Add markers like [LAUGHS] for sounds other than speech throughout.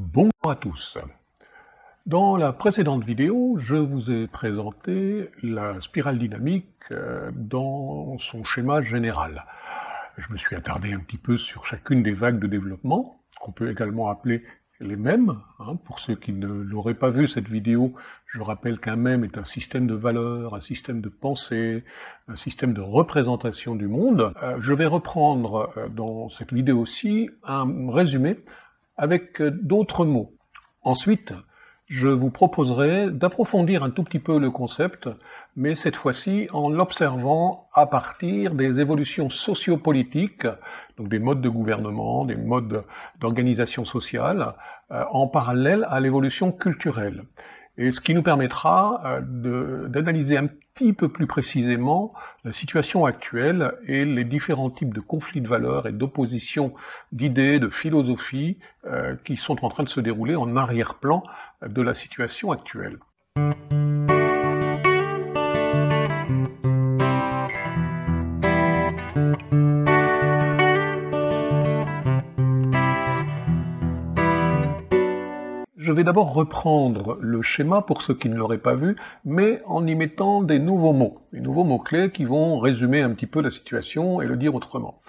Bonjour à tous. Dans la précédente vidéo, je vous ai présenté la spirale dynamique euh, dans son schéma général. Je me suis attardé un petit peu sur chacune des vagues de développement, qu'on peut également appeler les mêmes. Hein. Pour ceux qui ne l'auraient pas vu cette vidéo, je rappelle qu'un même est un système de valeurs, un système de pensée, un système de représentation du monde. Euh, je vais reprendre euh, dans cette vidéo aussi un résumé avec euh, d'autres mots. Ensuite, je vous proposerai d'approfondir un tout petit peu le concept, mais cette fois-ci en l'observant à partir des évolutions sociopolitiques, donc des modes de gouvernement, des modes d'organisation sociale, euh, en parallèle à l'évolution culturelle et ce qui nous permettra euh, d'analyser un petit peu plus précisément la situation actuelle et les différents types de conflits de valeurs et d'opposition d'idées, de philosophie euh, qui sont en train de se dérouler en arrière-plan de la situation actuelle. D'abord reprendre le schéma pour ceux qui ne l'auraient pas vu, mais en y mettant des nouveaux mots, des nouveaux mots-clés qui vont résumer un petit peu la situation et le dire autrement.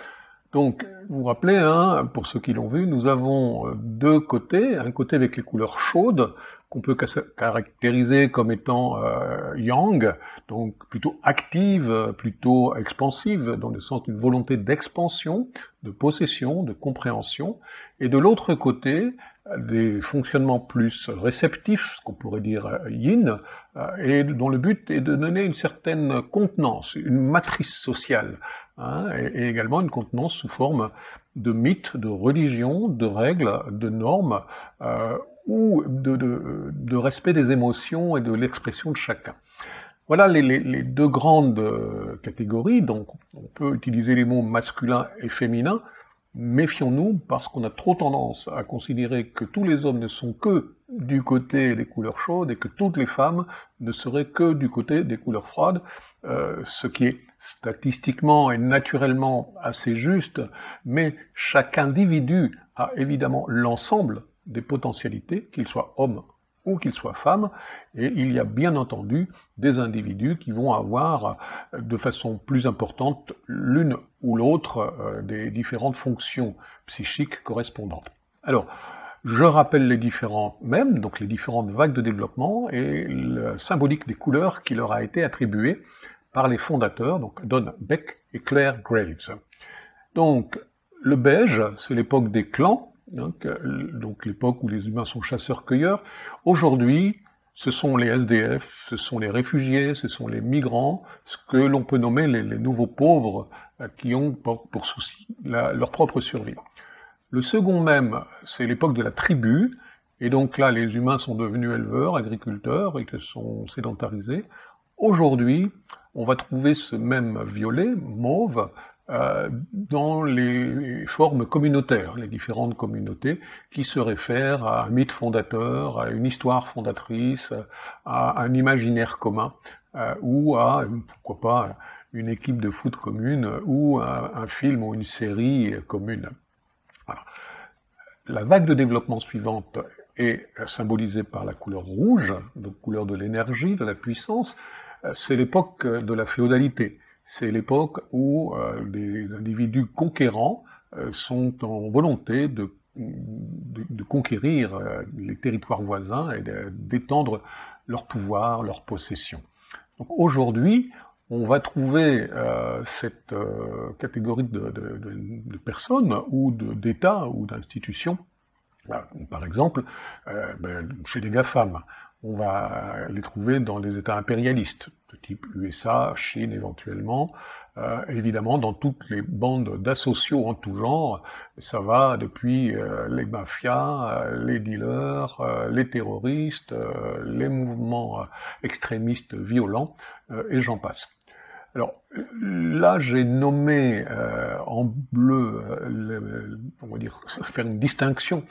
Donc, vous vous rappelez, hein, pour ceux qui l'ont vu, nous avons deux côtés, un côté avec les couleurs chaudes, qu'on peut caractériser comme étant euh, yang, donc plutôt active, plutôt expansive, dans le sens d'une volonté d'expansion, de possession, de compréhension, et de l'autre côté, des fonctionnements plus réceptifs, ce qu'on pourrait dire euh, yin, euh, et dont le but est de donner une certaine contenance, une matrice sociale, hein, et, également une contenance sous forme de mythes, de religions, de règles, de normes, euh, ou de, respect des émotions et de l'expression de chacun. Voilà les, deux grandes catégories, donc on peut utiliser les mots masculin et féminin, méfions-nous parce qu'on a trop tendance à considérer que tous les hommes ne sont que du côté des couleurs chaudes et que toutes les femmes ne seraient que du côté des couleurs froides, euh, ce qui est statistiquement et naturellement assez juste, mais chaque individu a évidemment l'ensemble des potentialités, qu'il soit homme ou qu'ils soient femmes, et il y a bien entendu des individus qui vont avoir de façon plus importante l'une ou l'autre euh, des différentes fonctions psychiques correspondantes. Alors, je rappelle les différents mêmes, donc les différentes vagues de développement et la symbolique des couleurs qui leur a été attribuée par les fondateurs, donc Don Beck et Claire Graves. Donc, le beige, c'est l'époque des clans, donc, euh, donc l'époque où les humains sont chasseurs-cueilleurs. Aujourd'hui, ce sont les SDF, ce sont les réfugiés, ce sont les migrants, ce que l'on peut nommer les, nouveaux pauvres euh, qui ont pour, souci leur propre survie. Le second même, c'est l'époque de la tribu, et donc là, les humains sont devenus éleveurs, agriculteurs, et sont sédentarisés. Aujourd'hui, on va trouver ce même violet, mauve, dans les formes communautaires, les différentes communautés qui se réfèrent à un mythe fondateur, à une histoire fondatrice, à un imaginaire commun, euh, ou à, pourquoi pas, une équipe de foot commune, ou un, film ou une série commune. La vague de développement suivante est symbolisée par la couleur rouge, donc couleur de l'énergie, de la puissance, c'est l'époque de la féodalité c'est l'époque où euh, les individus conquérants euh, sont en volonté de, conquérir euh, les territoires voisins et d'étendre leur pouvoir, leur possession. Donc aujourd'hui, on va trouver cette catégorie de, personnes ou d'États ou d'institutions, par exemple, ben, chez les GAFAM, on va les trouver dans les États impérialistes, type USA, Chine éventuellement, euh, évidemment dans toutes les bandes d'associaux en tout genre, ça va depuis euh, les mafias, euh, les dealers, les terroristes, les mouvements extrémistes violents, et j'en passe. Alors là, j'ai nommé en bleu, on va dire, [LAUGHS] faire une distinction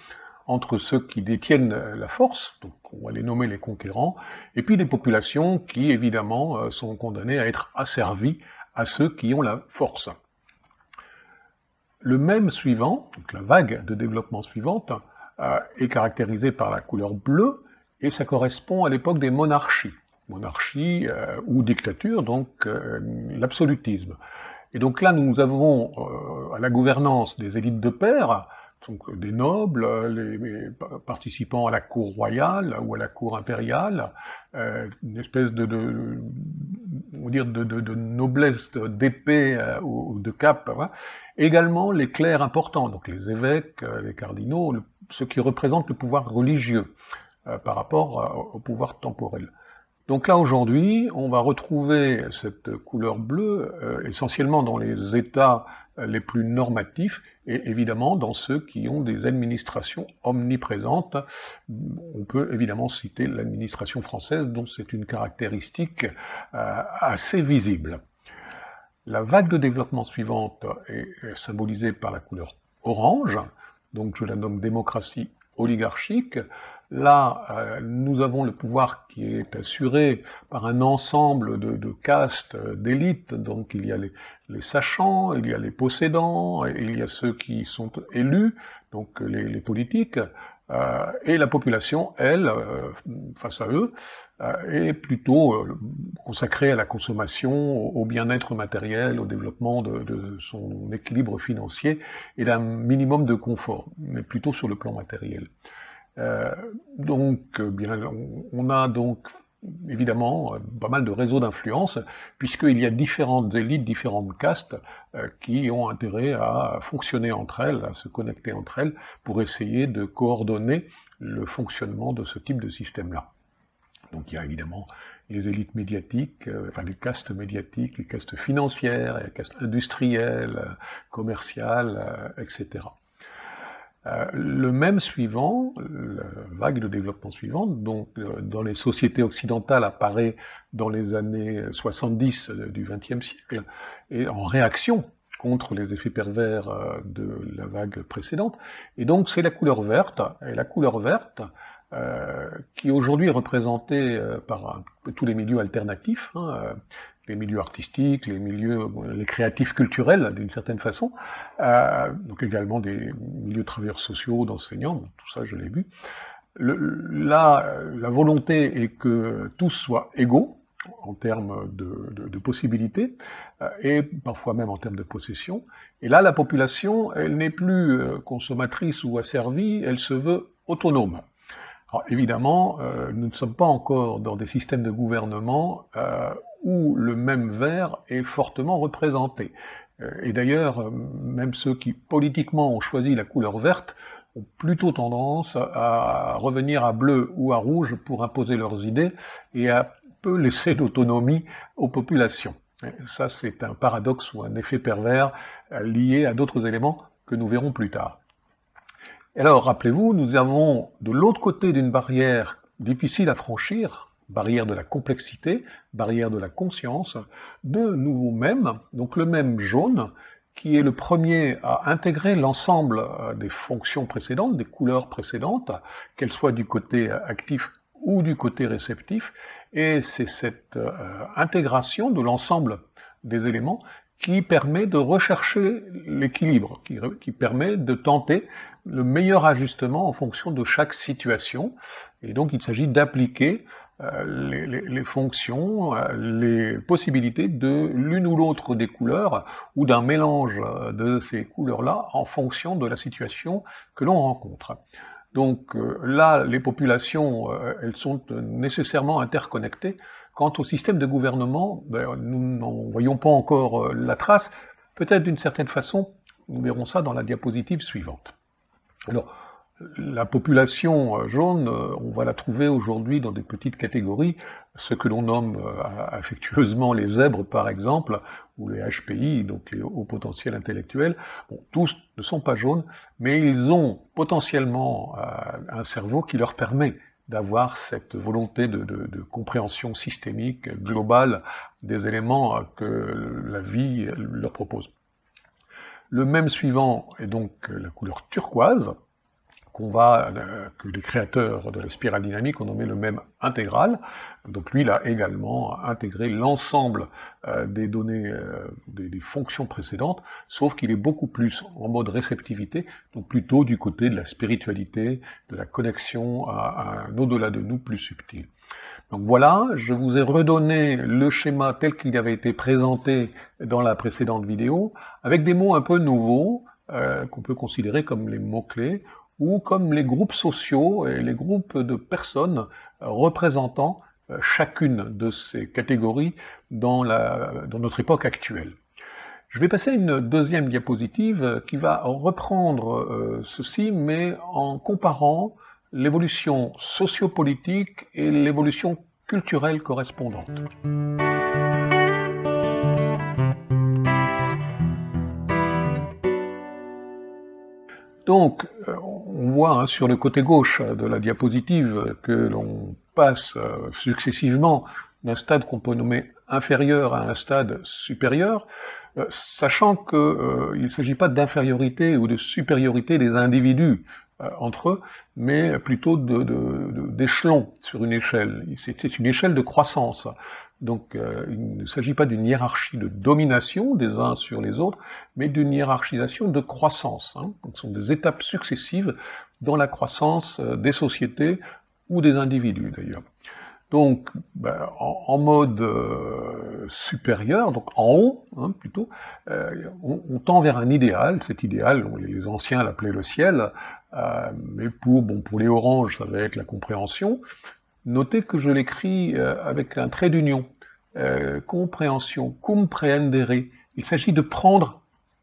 entre ceux qui détiennent la force, donc on va les nommer les conquérants, et puis des populations qui évidemment euh, sont condamnées à être asservies à ceux qui ont la force. Le même suivant, donc la vague de développement suivante, est caractérisé par la couleur bleue, et ça correspond à l'époque des monarchies. Monarchie ou dictature, donc l'absolutisme. Et donc là, nous avons à la gouvernance des élites de père, donc des nobles, les, participants à la cour royale ou à la cour impériale, euh, une espèce de, noblesse d'épée euh, ou de cap. Hein. Également les clercs importants, donc les évêques, euh, les cardinaux, ceux qui représentent le pouvoir religieux par rapport au pouvoir temporel. Donc là aujourd'hui, on va retrouver cette couleur bleue essentiellement dans les États les plus normatifs et évidemment dans ceux qui ont des administrations omniprésentes. On peut évidemment citer l'administration française dont c'est une caractéristique euh, assez visible. La vague de développement suivante est symbolisée par la couleur orange, donc je la nomme démocratie oligarchique. Là, euh, nous avons le pouvoir qui est assuré par un ensemble de, castes, euh, d'élites. Donc il y a les, sachants, il y a les possédants, il y a ceux qui sont élus, donc les, politiques, euh, et la population, elle, face à eux, est plutôt consacrée à la consommation, au bien-être matériel, au développement de, de, son équilibre financier et d'un minimum de confort, mais plutôt sur le plan matériel. Euh, donc, euh, on a donc évidemment euh, pas mal de réseaux d'influence, puisqu'il y a différentes élites, différentes castes qui ont intérêt à fonctionner entre elles, à se connecter entre elles, pour essayer de coordonner le fonctionnement de ce type de système-là. Donc il y a évidemment les élites médiatiques, enfin les castes médiatiques, les castes financières, les castes industrielles, commerciales, etc. Euh, le même suivant, la vague de développement suivante, donc euh, dans les sociétés occidentales apparaît dans les années 70 du XXe siècle, et en réaction contre les effets pervers euh, de la vague précédente. Et donc c'est la couleur verte, et la couleur verte, qui aujourd'hui est représentée par tous les milieux alternatifs, hein, les milieux artistiques, les milieux, les créatifs culturels d'une certaine façon, euh, donc également des milieux de travailleurs sociaux, d'enseignants, tout ça je l'ai vu. là, la volonté est que tous soient égaux en termes de, possibilités euh, et parfois même en termes de possession. Et là, la population, elle n'est plus euh, consommatrice ou asservie, elle se veut autonome. Évidemment, nous ne sommes pas encore dans des systèmes de gouvernement où le même vert est fortement représenté. Euh, et d'ailleurs, euh, même ceux qui politiquement ont choisi la couleur verte ont plutôt tendance à revenir à bleu ou à rouge pour imposer leurs idées et à peu laisser [LAUGHS] d'autonomie aux populations. ça, c'est un paradoxe ou un effet pervers euh, lié à d'autres éléments que nous verrons plus tard. Alors, rappelez-vous, nous avons de l'autre côté d'une barrière difficile à franchir, barrière de la complexité, barrière de la conscience, de nous-mêmes, donc le même jaune, qui est le premier à intégrer l'ensemble euh, des fonctions précédentes, des couleurs précédentes, qu'elles soient du côté actif ou du côté réceptif, et c'est cette euh, intégration de l'ensemble des éléments qui permet de rechercher l'équilibre, qui, qui, permet de tenter le meilleur ajustement en fonction de chaque situation. Et donc il s'agit d'appliquer euh, les, fonctions, euh, les possibilités de l'une ou l'autre des couleurs ou d'un mélange de ces couleurs-là en fonction de la situation que l'on rencontre. Donc euh, là, les populations, elles sont nécessairement interconnectées. Quant au système de gouvernement, ben, nous n'en voyons pas encore la trace. Peut-être d'une certaine façon, nous verrons ça dans la diapositive suivante. Alors, la population euh, jaune, euh, on va la trouver aujourd'hui dans des petites catégories, ce que l'on nomme euh, [LAUGHS] affectueusement les zèbres par exemple, ou les HPI, donc les hauts potentiels intellectuels. Bon, tous ne sont pas jaunes, mais ils ont potentiellement un cerveau qui leur permet d'avoir cette volonté de, de, compréhension systémique, globale des éléments que la vie leur propose. Le même suivant est donc la couleur turquoise, qu'on va, euh, que les créateurs de la spirale dynamique ont nommé le même intégral. Donc lui, il a également intégré l'ensemble euh, des données, euh, des, fonctions précédentes, sauf qu'il est beaucoup plus en mode réceptivité, donc plutôt du côté de la spiritualité, de la connexion à, un au-delà de nous plus subtil. Donc voilà, je vous ai redonné le schéma tel qu'il avait été présenté dans la précédente vidéo, avec des mots un peu nouveaux, qu'on peut considérer comme les mots-clés, ou comme les groupes sociaux et les groupes de personnes représentant euh, chacune de ces catégories dans, notre époque actuelle. Je vais passer à une deuxième diapositive qui va reprendre euh, ceci, mais en comparant l'évolution sociopolitique et l'évolution culturelle correspondante. Donc, euh, on voit hein, sur le côté gauche de la diapositive que l'on passe euh, successivement d'un stade qu'on peut nommer inférieur à un stade supérieur, euh, sachant qu'il ne s'agit pas d'infériorité ou de supériorité des individus entre eux, mais plutôt d'échelons sur une échelle. C'est une échelle de croissance. Donc euh, il ne s'agit pas d'une hiérarchie de domination des uns sur les autres, mais d'une hiérarchisation de croissance. Hein. Donc, ce sont des étapes successives dans la croissance euh, des sociétés ou des individus d'ailleurs. Donc ben, en, mode euh, supérieur, donc en haut hein, plutôt, on, tend vers un idéal. Cet idéal, les anciens l'appelaient le ciel, mais pour, bon, pour les oranges, ça va être la compréhension. Notez que je l'écris euh, avec un trait d'union. Euh, compréhension, comprehendere. Il s'agit de prendre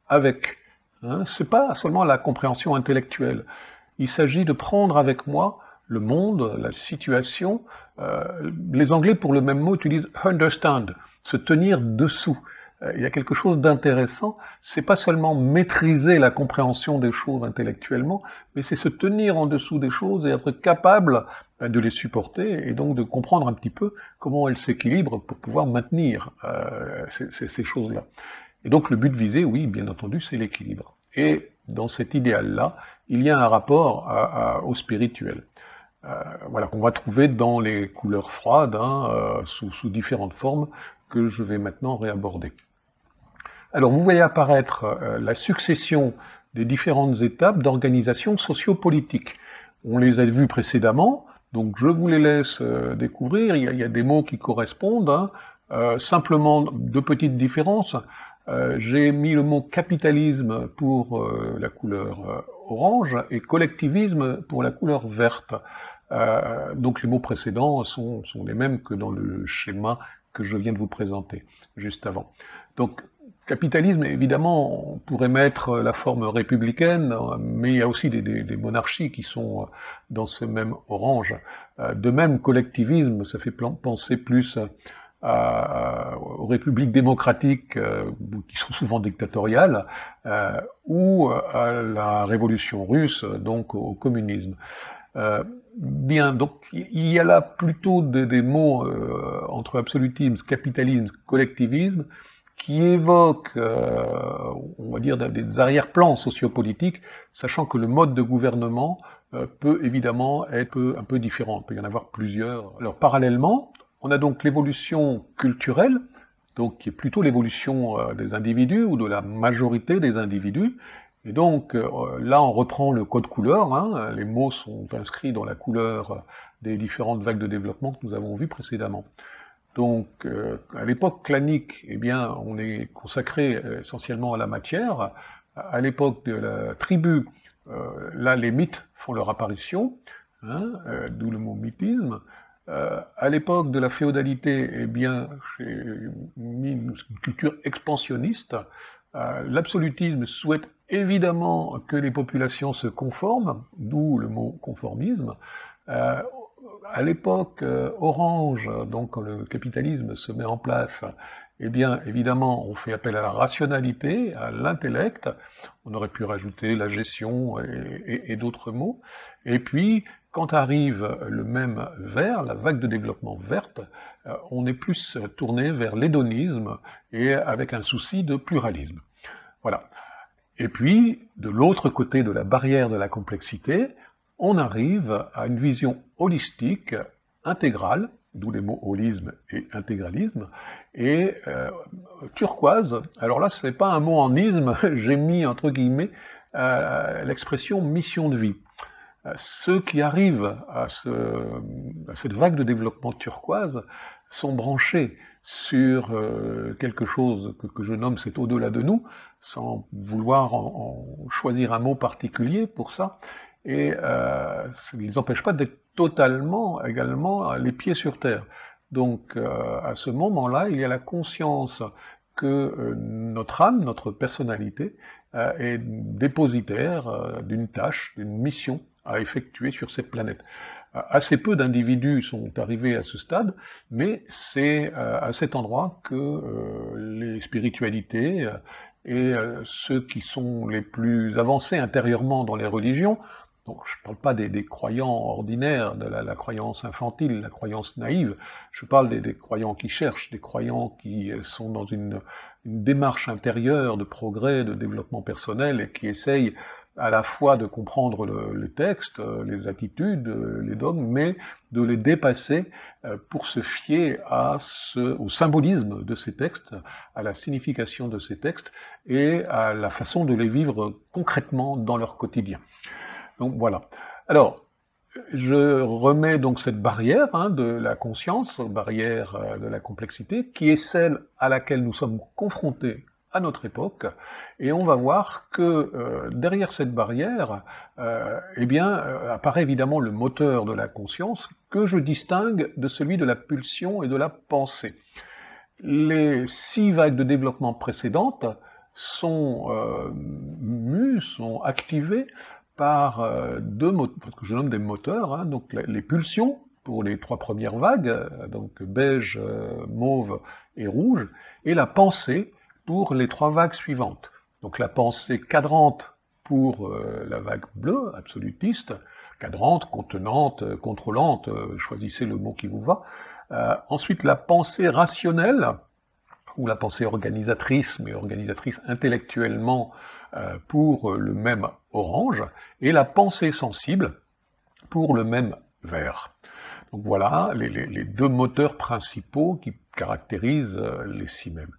avec. Hein. Ce n'est pas seulement la compréhension intellectuelle. Il s'agit de prendre avec moi le monde, la situation. Euh, les Anglais, pour le même mot, utilisent understand, se tenir dessous. Il y a quelque chose d'intéressant, c'est pas seulement maîtriser la compréhension des choses intellectuellement, mais c'est se tenir en dessous des choses et être capable de les supporter et donc de comprendre un petit peu comment elles s'équilibrent pour pouvoir maintenir euh, ces, choses-là. Et donc le but visé, oui, bien entendu, c'est l'équilibre. Et dans cet idéal-là, il y a un rapport au spirituel. voilà, qu'on va trouver dans les couleurs froides, hein, sous, sous différentes formes, que je vais maintenant réaborder. Alors vous voyez apparaître euh, la succession des différentes étapes d'organisation sociopolitique. On les a vues précédemment, donc je vous les laisse euh, découvrir. Il y, a, des mots qui correspondent. Hein. Euh, simplement de petites différences. J'ai mis le mot capitalisme pour la couleur orange et collectivisme pour la couleur verte. donc les mots précédents sont, les mêmes que dans le schéma que je viens de vous présenter juste avant. Capitalisme, évidemment, on pourrait mettre la forme républicaine, mais il y a aussi des, monarchies qui sont dans ce même orange. Euh, de même, collectivisme, ça fait penser plus aux républiques démocratiques euh, qui sont souvent dictatoriales, euh, ou à la révolution russe, donc au communisme. bien, donc il y a là plutôt des mots entre absolutisme, capitalisme, collectivisme, qui évoque, euh, on va dire, des arrière-plans sociopolitiques, sachant que le mode de gouvernement euh, peut évidemment être un peu différent. Il peut y en avoir plusieurs. Alors parallèlement, on a donc l'évolution culturelle, donc qui est plutôt l'évolution euh, des individus ou de la majorité des individus. Et donc là, on reprend le code couleur. Hein, les mots sont inscrits dans la couleur des différentes vagues de développement que nous avons vues précédemment. Donc, euh, à l'époque clanique, eh bien, on est consacré euh, essentiellement à la matière. À l'époque de la tribu, euh, là, les mythes font leur apparition, hein, d'où le mot mythisme. à l'époque de la féodalité, eh bien, j'ai mis une culture expansionniste. L'absolutisme souhaite évidemment que les populations se conforment, d'où le mot conformisme à l'époque euh, orange, donc le capitalisme se met en place, eh bien, évidemment, on fait appel à la rationalité, à l'intellect. On aurait pu rajouter la gestion et, d'autres mots. Et puis, quand arrive le même vert, la vague de développement verte, euh, on est plus tourné vers l'hédonisme et avec un souci de pluralisme. Voilà. Et puis, de l'autre côté de la barrière de la complexité, on arrive à une vision holistique, intégrale, d'où les mots holisme et intégralisme, et euh, turquoise, alors là, ce n'est pas un mot en isme, [LAUGHS] j'ai mis entre guillemets euh, l'expression mission de vie. Euh, ceux qui arrivent à, cette vague de développement turquoise sont branchés sur quelque chose que, je nomme c'est au-delà de nous, sans vouloir en, choisir un mot particulier pour ça, et euh, ils n'empêchent pas d'être totalement également les pieds sur terre. Donc euh, à ce moment-là, il y a la conscience que euh, notre âme, notre personnalité, euh, est dépositaire d'une tâche, d'une mission à effectuer sur cette planète. Assez peu d'individus sont arrivés à ce stade, mais c'est à cet endroit que les spiritualités et ceux qui sont les plus avancés intérieurement dans les religions donc je ne parle pas des, croyants ordinaires, de la, croyance infantile, la croyance naïve, je parle des, croyants qui cherchent, des croyants qui sont dans une, démarche intérieure de progrès, de développement personnel et qui essayent à la fois de comprendre le, texte, les attitudes, les dogmes, mais de les dépasser euh, pour se fier au symbolisme de ces textes, à la signification de ces textes et à la façon de les vivre concrètement dans leur quotidien. Donc voilà. Alors, je remets donc cette barrière hein, de la conscience, barrière euh, de la complexité, qui est celle à laquelle nous sommes confrontés à notre époque, et on va voir que euh, derrière cette barrière, euh, eh bien, apparaît évidemment le moteur de la conscience que je distingue de celui de la pulsion et de la pensée. Les six vagues de développement précédentes sont mues, sont activées par euh, deux que je nomme des moteurs, hein, donc les pulsions pour les trois premières vagues, euh, donc beige, euh, mauve et rouge, et la pensée pour les trois vagues suivantes. Donc la pensée cadrante pour la vague bleue, absolutiste, cadrante, contenante, contrôlante, choisissez le mot qui vous va. ensuite la pensée rationnelle, ou la pensée organisatrice, mais organisatrice intellectuellement pour le même orange, et la pensée sensible pour le même vert. Donc voilà les, deux moteurs principaux qui caractérisent euh, les six mêmes.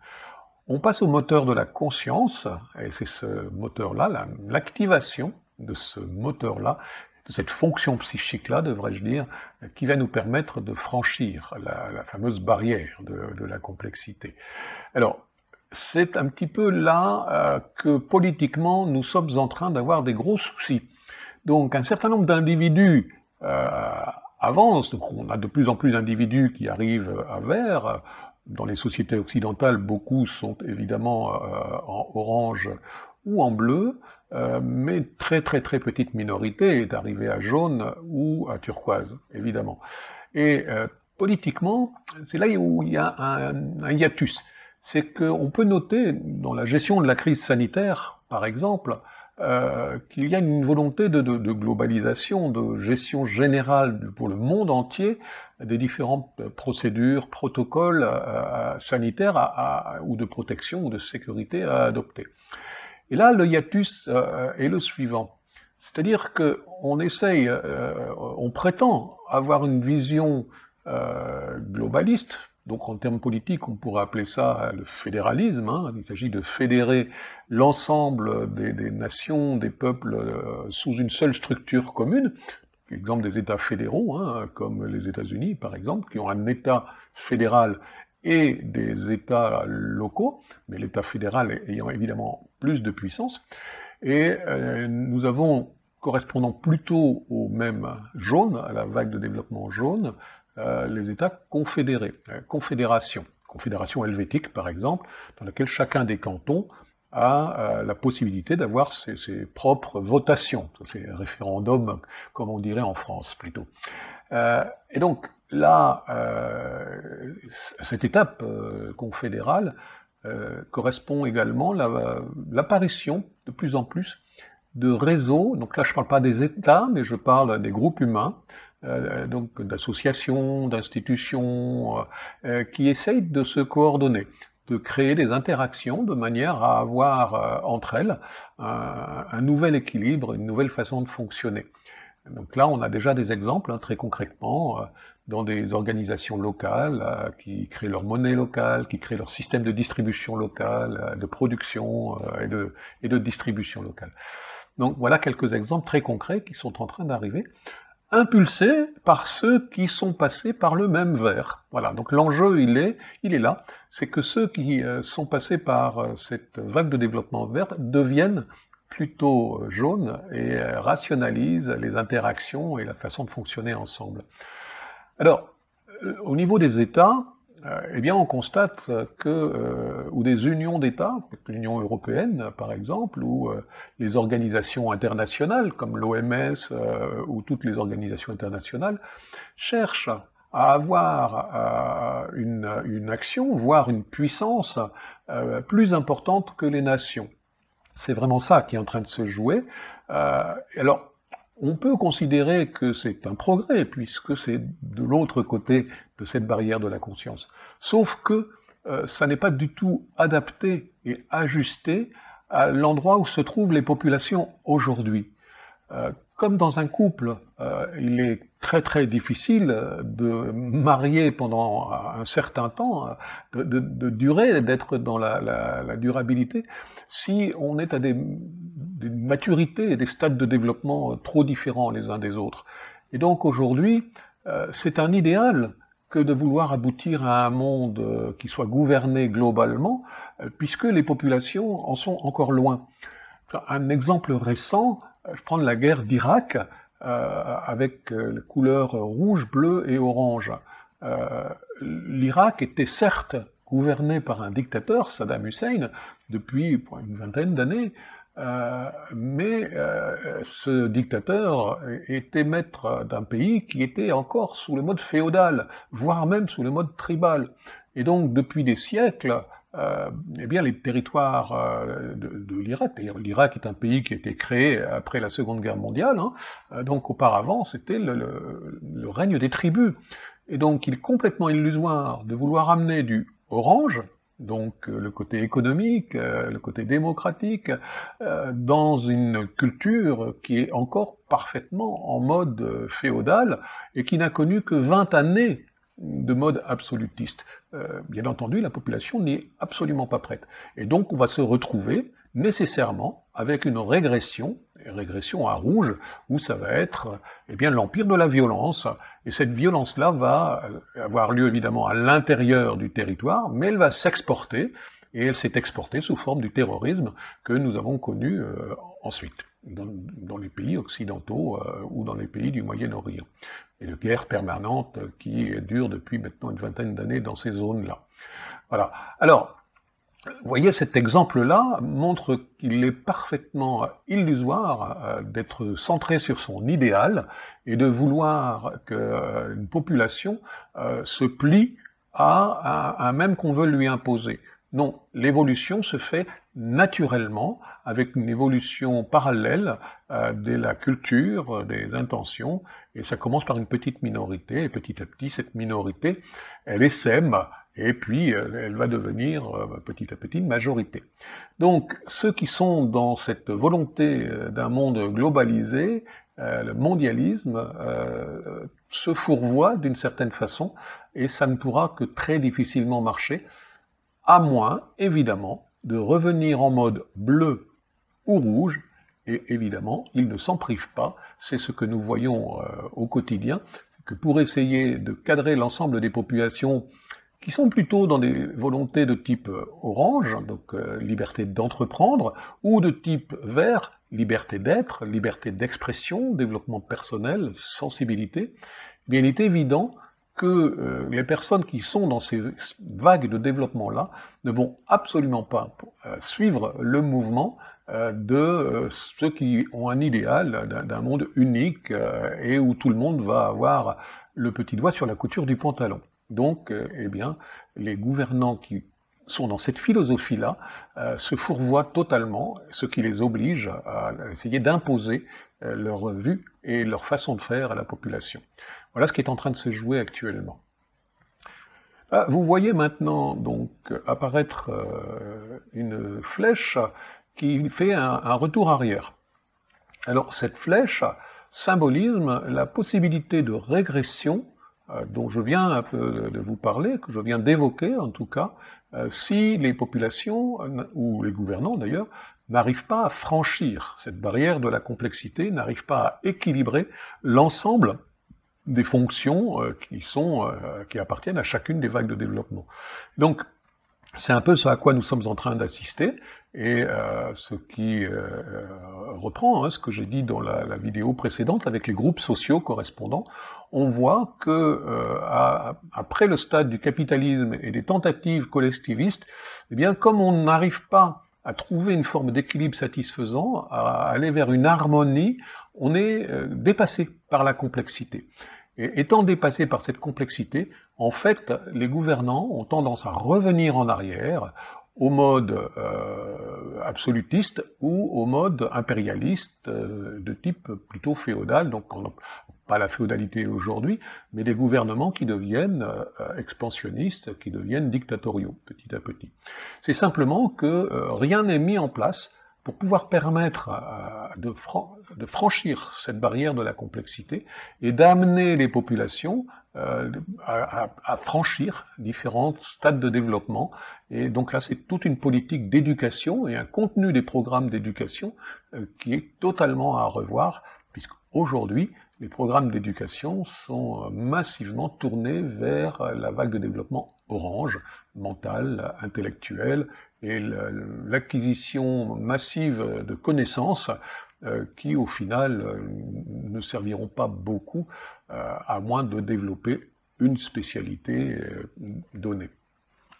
On passe au moteur de la conscience, et c'est ce moteur-là, l'activation de ce moteur-là, de cette fonction psychique-là, devrais-je dire, qui va nous permettre de franchir la, fameuse barrière de, de, la complexité. Alors, c'est un petit peu là euh, que politiquement nous sommes en train d'avoir des gros soucis. Donc un certain nombre d'individus euh, avancent, donc on a de plus en plus d'individus qui arrivent à vert. Dans les sociétés occidentales, beaucoup sont évidemment euh, en orange ou en bleu, mais très très très petite minorité est arrivée à jaune ou à turquoise, évidemment. Et politiquement, c'est là où il y a un hiatus c'est qu'on peut noter dans la gestion de la crise sanitaire, par exemple, euh, qu'il y a une volonté de, globalisation, de gestion générale pour le monde entier des différentes procédures, protocoles euh, sanitaires ou de protection ou de sécurité à adopter. Et là, le hiatus euh, est le suivant. C'est-à-dire qu'on essaye, on prétend avoir une vision globaliste, donc en termes politiques, on pourrait appeler ça le fédéralisme. Hein. Il s'agit de fédérer l'ensemble des, nations, des peuples euh, sous une seule structure commune. Exemple des États fédéraux, hein, comme les États-Unis par exemple, qui ont un État fédéral et des États locaux, mais l'État fédéral ayant évidemment plus de puissance. Et euh, nous avons, correspondant plutôt au même jaune, à la vague de développement jaune, euh, les États confédérés, euh, confédération, confédération helvétique par exemple, dans laquelle chacun des cantons a euh, la possibilité d'avoir ses, propres votations, ses référendums, comme on dirait en France plutôt. et donc là, cette étape confédérale correspond également l'apparition de plus en plus de réseaux, donc là je ne parle pas des États, mais je parle des groupes humains, euh, donc d'associations, d'institutions, euh, euh, qui essayent de se coordonner, de créer des interactions de manière à avoir entre elles un, nouvel équilibre, une nouvelle façon de fonctionner. Donc là, on a déjà des exemples, hein, très concrètement, dans des organisations locales qui créent leur monnaie locale, qui créent leur système de distribution locale, de production et de distribution locale. Donc voilà quelques exemples très concrets qui sont en train d'arriver impulsés par ceux qui sont passés par le même verre. Voilà, donc l'enjeu, il est, il est là, c'est que ceux qui euh, sont passés par euh, cette vague de développement vert deviennent plutôt euh, jaunes et rationalisent les interactions et la façon de fonctionner ensemble. Alors, au niveau des États, eh bien, on constate que, euh, ou des unions d'États, l'Union européenne par exemple, ou euh, les organisations internationales comme l'OMS ou toutes les organisations internationales, cherchent à avoir une, une, action, voire une puissance plus importante que les nations. C'est vraiment ça qui est en train de se jouer. alors, on peut considérer que c'est un progrès, puisque c'est de l'autre côté de cette barrière de la conscience. Sauf que euh, ça n'est pas du tout adapté et ajusté à l'endroit où se trouvent les populations aujourd'hui. Euh, comme dans un couple, euh, il est très très difficile de marier pendant un certain temps, de, durer, d'être dans la, durabilité, si on est à des, des maturités et des stades de développement trop différents les uns des autres. Et donc aujourd'hui, c'est un idéal que de vouloir aboutir à un monde euh, qui soit gouverné globalement, euh, puisque les populations en sont encore loin. Un exemple récent, euh, je prends la guerre d'Irak, avec les couleurs rouge, bleu et orange. L'Irak était certes gouverné par un dictateur, Saddam Hussein, depuis une vingtaine d'années, euh, mais euh, ce dictateur était maître d'un pays qui était encore sous le mode féodal, voire même sous le mode tribal. Et donc, depuis des siècles, euh, eh bien, les territoires de, de l'Irak, d'ailleurs l'Irak est un pays qui a été créé après la Seconde Guerre mondiale, hein, donc auparavant c'était le, règne des tribus. Et donc il est complètement illusoire de vouloir amener du orange, donc euh, le côté économique, euh, le côté démocratique, euh, dans une culture qui est encore parfaitement en mode féodal et qui n'a connu que 20 années de mode absolutiste. bien entendu, la population n'est absolument pas prête. Et donc on va se retrouver nécessairement avec une régression, une régression à rouge, où ça va être eh bien l'empire de la violence. Et cette violence-là va avoir lieu évidemment à l'intérieur du territoire, mais elle va s'exporter, et elle s'est exportée sous forme du terrorisme que nous avons connu euh, ensuite, dans, les pays occidentaux euh, ou dans les pays du Moyen-Orient. Et de guerres permanentes qui durent depuis maintenant une vingtaine d'années dans ces zones-là. Voilà. Alors, vous voyez, cet exemple-là montre qu'il est parfaitement illusoire euh, d'être centré sur son idéal et de vouloir qu'une euh, population euh, se plie à un même qu'on veut lui imposer. Non, l'évolution se fait naturellement avec une évolution parallèle de la culture, des intentions, et ça commence par une petite minorité, et petit à petit, cette minorité, elle essaime et puis euh, elle va devenir euh, petit à petit majorité. Donc ceux qui sont dans cette volonté euh, d'un monde globalisé, le mondialisme se fourvoie d'une certaine façon, et ça ne pourra que très difficilement marcher, à moins, évidemment, de revenir en mode bleu ou rouge, et évidemment, ils ne s'en privent pas, c'est ce que nous voyons au quotidien, que pour essayer de cadrer l'ensemble des populations qui sont plutôt dans des volontés de type euh, orange, donc euh, liberté d'entreprendre, ou de type vert, liberté d'être, liberté d'expression, développement personnel, sensibilité, bien il est évident que euh, les personnes qui sont dans ces vagues de développement-là ne vont absolument pas suivre le mouvement de ceux qui ont un idéal d'un monde unique et où tout le monde va avoir le petit doigt sur la couture du pantalon. Donc, euh, eh bien, les gouvernants qui sont dans cette philosophie-là euh, se fourvoient totalement, ce qui les oblige à essayer d'imposer euh, leur vue et leur façon de faire à la population. Voilà ce qui est en train de se jouer actuellement. Vous voyez maintenant donc apparaître une flèche qui fait un, retour arrière. Alors cette flèche, symbolisme la possibilité de régression dont je viens de vous parler, que je viens d'évoquer en tout cas, euh, si les populations, ou les gouvernants d'ailleurs, n'arrivent pas à franchir cette barrière de la complexité, n'arrivent pas à équilibrer l'ensemble des fonctions euh, qui, sont, qui appartiennent à chacune des vagues de développement. Donc, c'est un peu ce à quoi nous sommes en train d'assister, et euh, ce qui euh, reprend hein, ce que j'ai dit dans la, vidéo précédente avec les groupes sociaux correspondants, on voit que euh, après le stade du capitalisme et des tentatives collectivistes, eh bien, comme on n'arrive pas à trouver une forme d'équilibre satisfaisant, à aller vers une harmonie, on est dépassé par la complexité. Et étant dépassé par cette complexité, en fait, les gouvernants ont tendance à revenir en arrière au mode euh, absolutiste ou au mode impérialiste euh, de type plutôt féodal, donc pas la féodalité aujourd'hui, mais des gouvernements qui deviennent euh, expansionnistes, qui deviennent dictatoriaux petit à petit. C'est simplement que rien n'est mis en place pour pouvoir permettre de, de, franchir cette barrière de la complexité et d'amener les populations euh, à, franchir différents stades de développement. Et donc là, c'est toute une politique d'éducation et un contenu des programmes d'éducation euh, qui est totalement à revoir, puisque aujourd'hui, les programmes d'éducation sont euh, massivement tournés vers la vague de développement orange, mental, intellectuel, et l'acquisition massive de connaissances euh, qui, au final, euh, ne serviront pas beaucoup euh, à moins de développer une spécialité donnée.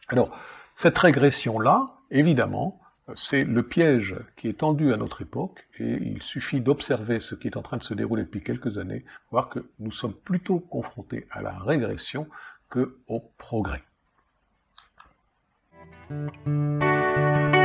Alors, cette régression-là, évidemment, c'est le piège qui est tendu à notre époque, et il suffit d'observer ce qui est en train de se dérouler depuis quelques années, voir que nous sommes plutôt confrontés à la régression que au progrès. Música